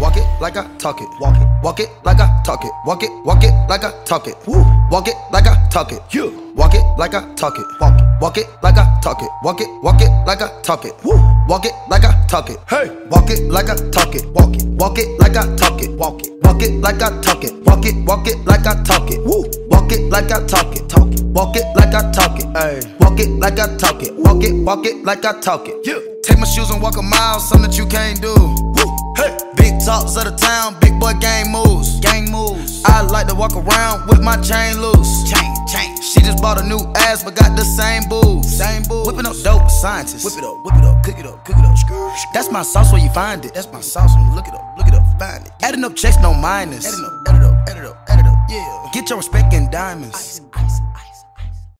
like I talk it. Walk it, walk it like I talk it. Walk it, walk it like I talk it. Woo. Walk it like I talk it. Yeah. Walk it like I talk it. Walk it, walk it like I talk it. Walk it, walk it like I talk it. Woo. Walk it like I talk it. Hey. Walk it like I talk it. Walk it, walk it like I talk it. Walk it, walk it like I talk it. Walk it, walk it like I talk it. Woo. Walk it like I talk it. Talk it. Walk it like I talk it. Hey. Walk it like I talk it. Walk it, walk it like I talk it. Yeah. Take my shoes and walk a mile, something that you can't do. Woo. Hey. Big talks of the town, big boy gang moves. Gang moves. I like to walk around with my chain loose. Chain, chain. She just bought a new ass, but got the same boobs. Same boobs. Whipping up dope scientists. Whip it up, whip it up, cook it up, cook it up. Skrr, skrr. That's my sauce where you find it. That's my sauce when you look it up, look it up, find it. Adding up checks, no minus. Adding up, add it up, add it up, add it up. Yeah. Get your respect in diamonds. Ice.